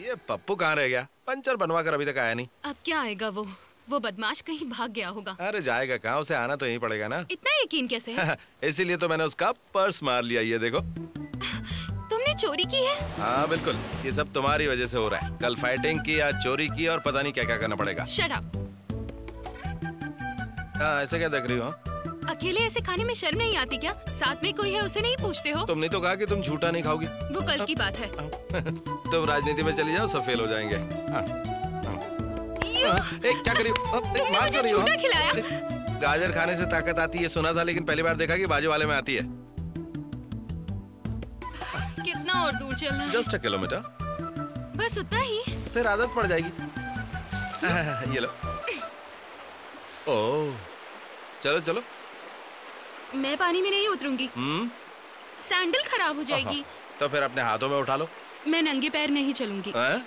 ये पप्पू कहाँ रह गया? पंचर बनवा कर अभी तक आया नहीं। अब क्या आएगा वो? वो बदमाश कहीं भाग गया होगा। अरे जाएगा कहाँ? उसे आना तो यहीं पड़ेगा ना। इतना यकीन कैसे है? इसीलिए तो मैंने उसका पर्स मार लिया ये देखो। तुमने चोरी की है? हाँ बिल्कुल। ये सब तुम्हारी वजह से हो रहा है। कल फाइटिंग की आज चोरी की और पता नहीं क्या क्या करना पड़ेगा। अप हाँ ऐसे क्या देख रही हाँ? अकेले ऐसे खाने में शर्म नहीं आती क्या? साथ में कोई है उसे नहीं पूछते हो? तुमने तो कहा कि तुम झूठा नहीं खाओगी। वो कल की बात है। तुम राजनीति में चली जाओ सब फेल हो जाएँगे। हाँ, हाँ। एक क्या करी हो? मार क्यों रही हो झूठा खिलाया। गाजर खाने से ताकत आती है सुना था लेकिन पहली बार देखा कि बाजू वाले में आती है। कितना और दूर चलना है। Just a kilometre. बस उतना ही। फिर आदत पड़ जाएगी। ये। लो। ओह चलो चलो। मैं पानी में नहीं उतरूँगी। हम्म? सैंडल खराब हो जाएगी। तो फिर अपने हाथों में उठा लो। मैं नंगे पैर नहीं चलूँगी। हैं?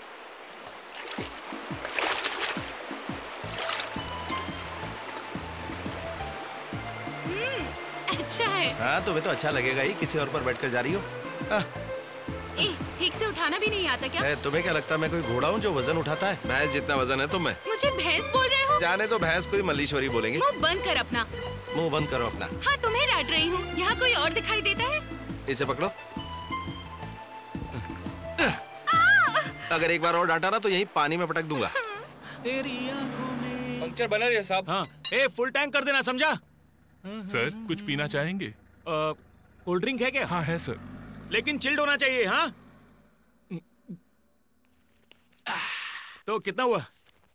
अच्छा है। हाँ तुम्हें तो अच्छा लगेगा ही किसी और पर बैठकर जा रही हो। हाँ, ठीक से उठाना भी नहीं आता क्या? तुम्हें क्या लगता है मैं कोई घोड़ा हूँ जो वज़न उठाता है? भैंस जितना वज़न है तुम में। मुझे भैंस बोल रहे हो जाने तो भैंस कोई मल्लीश्वरी बोलेंगे। मुँह बंद कर अपना। मुँह बंद करो अपना। हाँ तुम्हें डांट रही हूँ। यहाँ कोई और दिखाई देता है? इसे पकड़ो। अगर एक बार और डांटा ना तो यही पानी में पटक दूँगा। पंक्चर बना दिया साहब। हाँ ए फुल टैंक कर देना समझा? सर कुछ पीना चाहेंगे? कोल्ड ड्रिंक है क्या? हाँ है सर। लेकिन चिल्ड होना चाहिए हाँ? तो कितना हुआ?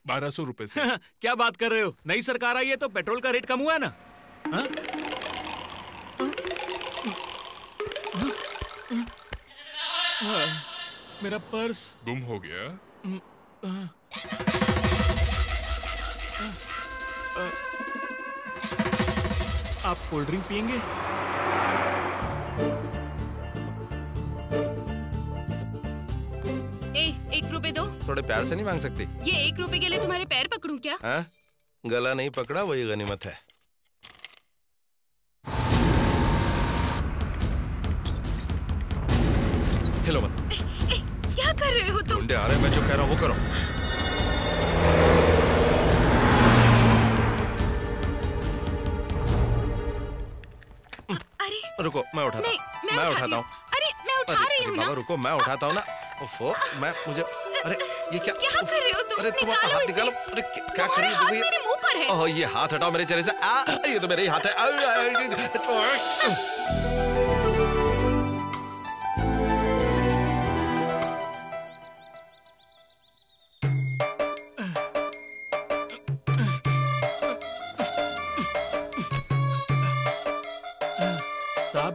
बारह सौ रुपए से। क्या बात कर रहे हो? नई सरकार आई है तो पेट्रोल का रेट कम हुआ है ना? हाँ? हाँ, मेरा पर्स। गुम हो गया। आप कोल्ड ड्रिंक पियेंगे? रुपए दो। थोड़े प्यार से नहीं मांग सकती? ये एक रुपए के लिए तुम्हारे पैर पकड़ूं क्या? हाँ? गला नहीं पकड़ा वही गनीमत है। हिलो मत ए, क्या कर रहे हो तुम? आ रहे मैं जो कह रहा हूँ वो करो। अरे। रुको मैं उठाता हूँ। मैं, मैं उठाता हूँ। अरे मैं उठा रही हूँ ना। रुको मैं उठाता हूँ ना। ओफो मैं मुझे अरे ये क्या? क्या कर रहे हो तुम? अरे तुम हाथ निकालो। अरे क्या कर रही हो मेरे मुँह पर है। ओह ये हाथ हटाओ मेरे चेहरे से। आ ये तो मेरे ही हाथ है। आ, आ, आ, आ, साहब।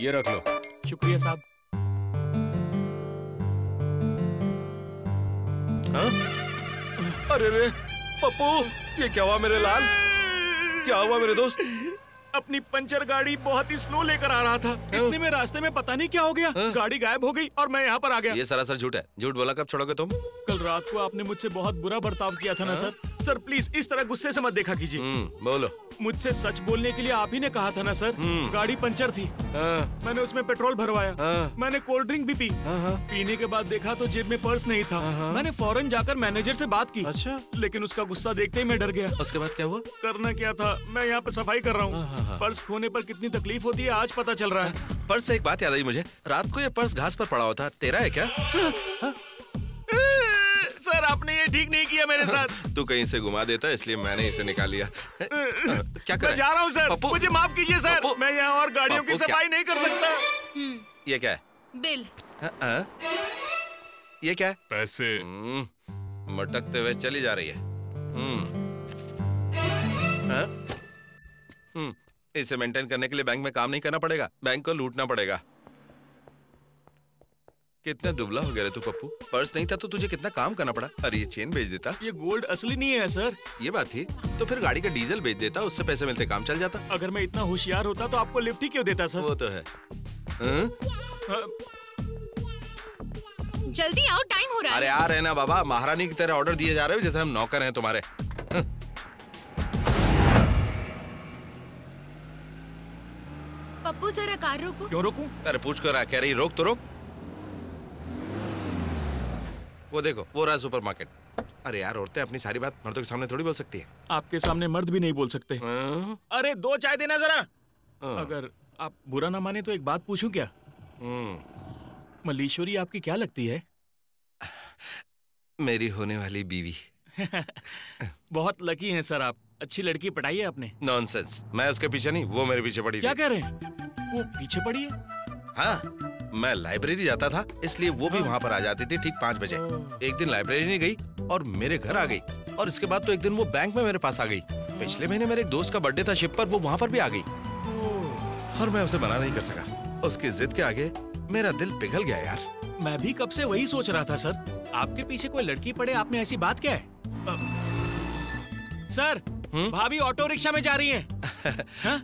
ये रख लो। शुक्रिया साहब। अरे रे पप्पू ये क्या हुआ मेरे लाल? क्या हुआ मेरे दोस्त? अपनी पंचर गाड़ी बहुत ही स्लो लेकर आ रहा था। इतने में रास्ते में पता नहीं क्या हो गया। हाँ? गाड़ी गायब हो गई और मैं यहाँ पर आ गया। ये सरासर झूठ है। झूठ बोला कब छोड़ोगे तुम? कल रात को आपने मुझसे बहुत बुरा बर्ताव किया था ना सर। सर प्लीज़ इस तरह गुस्से से मत देखा कीजिए। हम्म बोलो। मुझसे सच बोलने के लिए आप ही ने कहा था ना सर? हम्म। गाड़ी पंचर थी। हाँ, मैंने उसमें पेट्रोल भरवाया। हाँ। मैंने कोल्ड ड्रिंक भी पी। हाँ, हाँ। पीने के बाद देखा तो जेब में पर्स नहीं था। मैंने फ़ौरन जाकर मैनेजर से बात की। अच्छा। लेकिन उसका गुस्सा देखते ही मैं डर गया। उसके बाद क्या हुआ? करना क्या था? मैं यहाँ पे सफ़ाई कर रहा हाँ, पर्स खोने पर कितनी तकलीफ़ होती है आज पता चल रहा है। पर्स से एक बात याद आई मुझे। रात को ये पर्स घास पर पड़ा हुआ था तेरा है क्या? ठीक नहीं किया मेरे साथ। तू कहीं से घुमा देता इसलिए मैंने इसे निकाल लिया। क्या कर? मैं जा रहा हूँ सर। मुझे माफ़ कीजिए सर। मैं यहाँ और गाड़ियों की सफ़ाई नहीं कर सकता। हम्म, ये क्या है? बिल? ये क्या है? पैसे। हम्म, मटकते हुए चली जा रही है। हम्म। हाँ? हम्म, इसे मेंटेन करने के लिए बैंक में काम नहीं करना पड़ेगा। बैंक को लूटना पड़ेगा। कितना दुबला हो गया रे तू पप्पू। पर्स नहीं था तो तुझे कितना काम करना पड़ा? अरे ये चेन बेच देता। ये गोल्ड असली नहीं है सर। ये बात थी। तो फिर गाड़ी का डीजल बेच देता उससे पैसे मिलते काम चल जाता। अगर मैं इतना होशियार होता तो आपको लिफ्ट ही क्यों देता सर? वो तो है। हाँ? जल्दी आओ टाइम हो रहा है। अरे आ रहे ना बाबा। महारानी की तरह ऑर्डर दिए जा रहे हो जैसे हम नौकर हैं तुम्हारे। पप्पू जरा कार रोको। क्यों रोकूं? अरे पूछ कर कह रही रोक तो रोक। वो देखो वो रहा सुपर मार्केट अरे यार औरतें अपनी सारी बात मर्दों के सामने थोड़ी बोल सकती है। आपके सामने मर्द भी नहीं बोल सकते। हाँ? अरे दो चाय देना जरा। हाँ। अगर आप बुरा ना माने तो एक बात पूछूँ क्या? हम्म, मल्लीश्वरी आपकी क्या लगती है? मेरी होने वाली बीवी। बहुत लकी हैं सर आप। अच्छी लड़की पटाई है आपने। नॉनसेंस मैं उसके पीछे नहीं वो मेरे पीछे पड़ी क्या कह रहे हैं? वो पीछे पड़ी है? हाँ। मैं लाइब्रेरी जाता था इसलिए वो भी। वहाँ पर आ जाती थी ठीक पाँच बजे। एक दिन लाइब्रेरी नहीं गई और मेरे घर आ गई और इसके बाद तो एक दिन वो बैंक में मेरे पास आ गई। पिछले महीने मेरे एक दोस्त का बर्थडे था शिप पर वो वहाँ पर भी आ गई। और मैं उसे मना नहीं कर सका। उसकी जिद के आगे मेरा दिल पिघल गया यार। मैं भी कब से वही सोच रहा था सर। आपके पीछे कोई लड़की पड़े आपने ऐसी बात क्या है? Sir hmm? भाभी ऑटो रिक्शा में जा रही हैं। हाँ?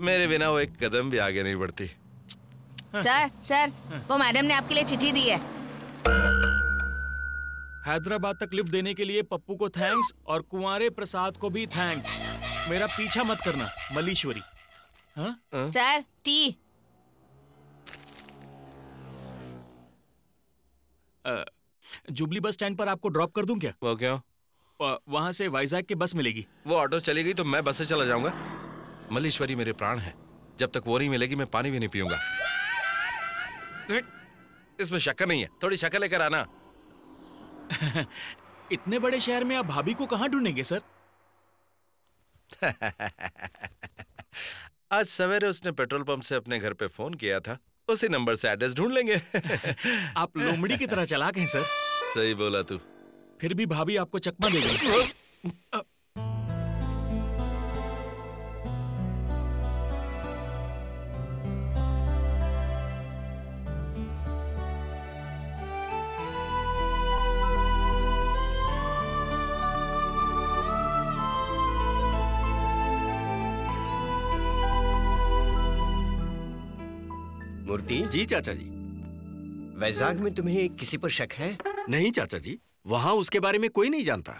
मेरे बिना वो एक कदम भी आगे नहीं बढ़ती। सर सर वो मैडम ने आपके लिए चिट्ठी दी है। हैदराबाद तक लिफ्ट देने के लिए पप्पू को थैंक्स और कुंवारे प्रसाद को भी थैंक्स। मेरा पीछा मत करना मल्लीश्वरी। हाँ? Sir T. Jubilee bus stand पर आपको ड्रॉप कर दूँ क्या? वो क्यों? वहाँ से वाइजैक की बस मिलेगी। वो ऑटो चली गई तो मैं बस से चला जाऊँगा। मलेश्वरी मेरे प्राण है। जब तक वो नहीं मिलेगी मैं पानी भी नहीं पीऊँगा। इसमें शक्कर नहीं है। थोड़ी शक्कर लेकर आना। इतने बड़े शहर में आप भाभी को कहाँ ढूंढेंगे सर? आज सवेरे उसने पेट्रोल पंप से अपने घर पे फ़ोन किया था। उसी नंबर से एड्रेस ढूंढ लेंगे। आप लोमड़ी की तरह चलाक हैं सर। सही बोला तू। फिर भी भाभी आपको चकमा देगी मूर्ति। जी चाचा जी। वैजाग में तुम्हें किसी पर शक है? नहीं चाचा जी। वहाँ उसके बारे में कोई नहीं जानता।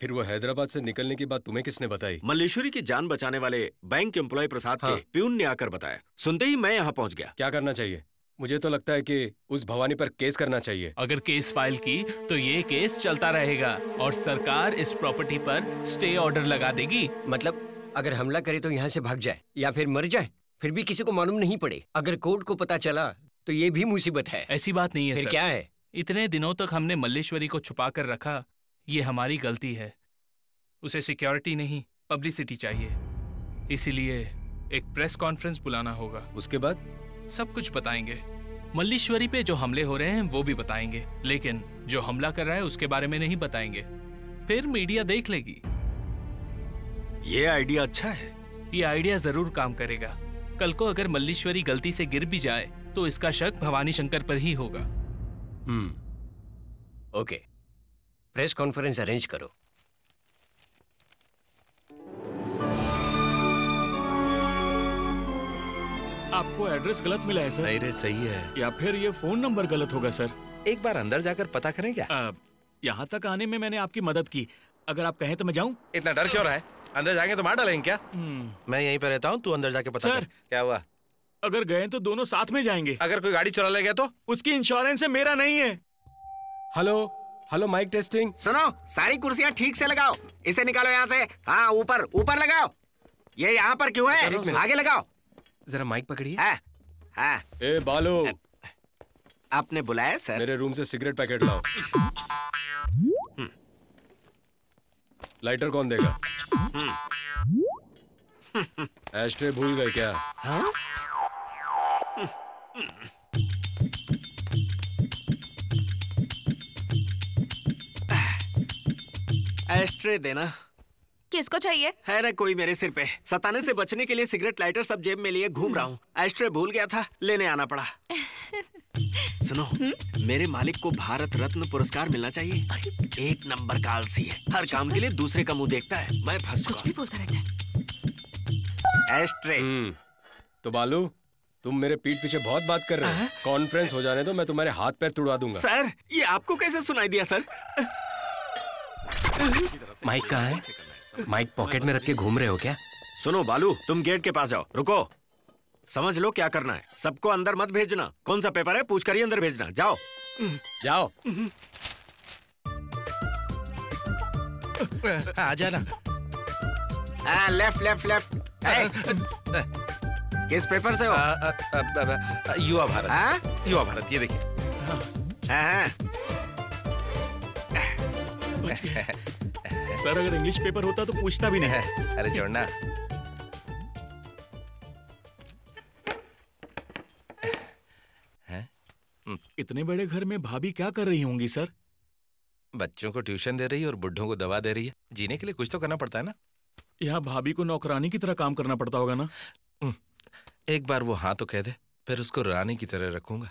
फिर वो हैदराबाद से निकलने की बात तुम्हें किसने बताई? मल्लेश्वरी की जान बचाने वाले बैंक एम्प्लॉय प्रसाद हाँ। के प्यून ने आकर बताया। सुनते ही मैं यहाँ पहुँच गया। क्या करना चाहिए? मुझे तो लगता है कि उस भवानी पर केस करना चाहिए। अगर केस फ़ाइल की तो ये केस चलता रहेगा और सरकार इस प्रॉपर्टी पर स्टे ऑर्डर लगा देगी। मतलब अगर हमला करे तो यहाँ से भाग जाए या फिर मर जाए? फिर भी किसी को मालूम नहीं पड़े। अगर कोर्ट को पता चला तो ये भी मुसीबत है। ऐसी बात नहीं है फिर सर। क्या है? इतने दिनों तक हमने मल्लेश्वरी को छुपा कर रखा ये हमारी गलती है। उसे सिक्योरिटी नहीं पब्लिसिटी चाहिए। इसीलिए एक प्रेस कॉन्फ्रेंस बुलाना होगा। उसके बाद? सब कुछ बताएँगे। मल्लीश्वरी पे जो हमले हो रहे हैं वो भी बताएँगे। लेकिन जो हमला कर रहा है उसके बारे में नहीं बताएँगे। फिर मीडिया देख लेगी। ये आइडिया अच्छा है। ये आइडिया ज़रूर काम करेगा। कल को अगर मल्लीश्वरी गलती से गिर भी जाए तो इसका शक भवानी शंकर पर ही होगा। Hmm. Okay. Press conference arrange करो। आपको एड्रेस गलत मिला है सर? नहीं रे सही है। या फिर ये फ़ोन नंबर गलत होगा सर? एक बार अंदर जाकर पता करें क्या? यहाँ तक आने में मैंने आपकी मदद की। अगर आप कहें तो मैं जाऊँ? इतना डर क्यों रहा है? अंदर जाएँगे तो मार डालेंगे क्या? हम्म, मैं यहीं पे रहता हूँ तू अंदर जाके पता सर। कर। क्या हुआ? अगर गए तो दोनों साथ में जाएँगे। अगर कोई गाड़ी चुरा ले गया तो? उसकी इंश्योरेंस है मेरा नहीं है। हेलो हेलो माइक टेस्टिंग सुनो सारी कुर्सियाँ ठीक से लगाओ। इसे निकालो यहाँ से। हाँ ऊपर ऊपर लगाओ। ये यहाँ पर क्यों है? आगे लगाओ। जरा माइक पकड़िए। हाँ हाँ। ए बालो। आपने बुलाया सर? मेरे रूम से सिगरेट पैकेट लाओ। लाइटर कौन देगा? एस्ट्रे भूल गए क्या? हाँ? एस्ट्रे देना। किसको चाहिए? है ना कोई मेरे सिर पे। सताने से बचने के लिए सिगरेट लाइटर सब जेब में लिए घूम रहा हूँ। एस्ट्रे भूल गया था लेने आना पड़ा। सुनो मेरे मालिक को भारत रत्न पुरस्कार मिलना चाहिए। एक नंबर का आलसी है। हर काम के लिए दूसरे का मुँह देखता है। मैं फंस कुछ भी बोलता रहता है। एस्ट्रे। हम्म तो बालू तुम मेरे पीठ पीछे बहुत बात कर रहे हो? कॉन्फ्रेंस हो जाने दो मैं तुम्हारे हाथ पैर तुड़वा दूँगा। सर ये आपको कैसे सुनाई दिया सर? माइक कहाँ है? माइक पॉकेट में रख के घूम रहे हो क्या? सुनो बालू तुम गेट के पास जाओ। रुको। समझ लो क्या करना है। सबको अंदर मत भेजना। कौन सा पेपर है? पूछ कर ही अंदर भेजना। जाओ। जाओ। आ जाना। हाँ लेफ़्ट लेफ़्ट लेफ़्ट किस पेपर से हो? आ, आ, आ, आ, आ, युवा भारत। हाँ? युवा भारत ये देखिए। हाँ सर अगर इंग्लिश पेपर होता तो पूछता भी नहीं। है? अरे जोड़ना इतने बड़े घर में भाभी क्या कर रही होंगी सर? बच्चों को ट्यूशन दे रही है और बुढ़ों को दवा दे रही है। जीने के लिए कुछ तो करना पड़ता है ना। यहाँ भाभी को नौकरानी की तरह काम करना पड़ता होगा ना। एक बार वो हाँ तो कह दे फिर उसको रानी की तरह रखूँगा।